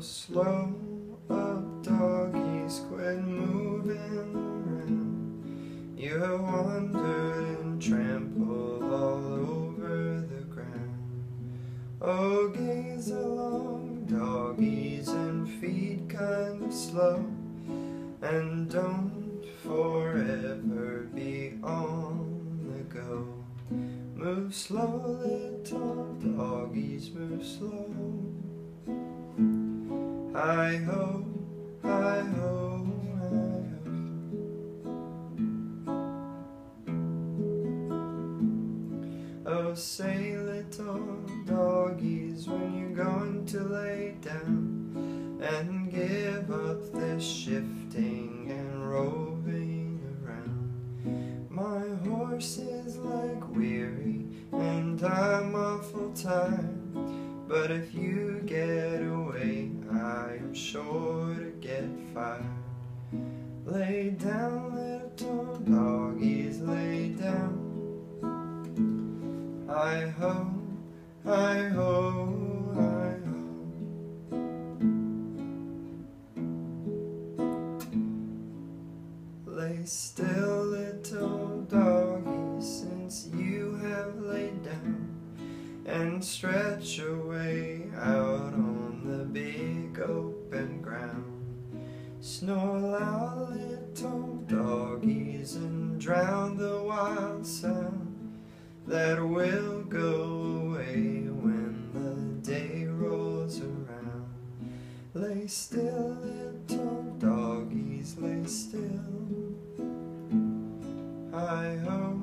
slow up, doggies, quit moving around. You have wandered and trampled all over the ground. Oh, gaze along, doggies, and feed kind of slow. And don't forever be on the go. Move slowly, tall doggies, move slow. Hi ho, hi ho, hi ho. Oh, say, little doggies, when you're going to lay down and give up this shifting and roving around. My horse is like weary, and I'm awful tired. But if you get away, I am sure to get fired. Lay down, little doggies, lay down. I ho, I ho, I ho. Lay still, little doggy, since you have laid down, and stretch away out on Snore our little doggies, and drown the wild sound that will go away when the day rolls around. Lay still, little doggies, lay still. Hi ho,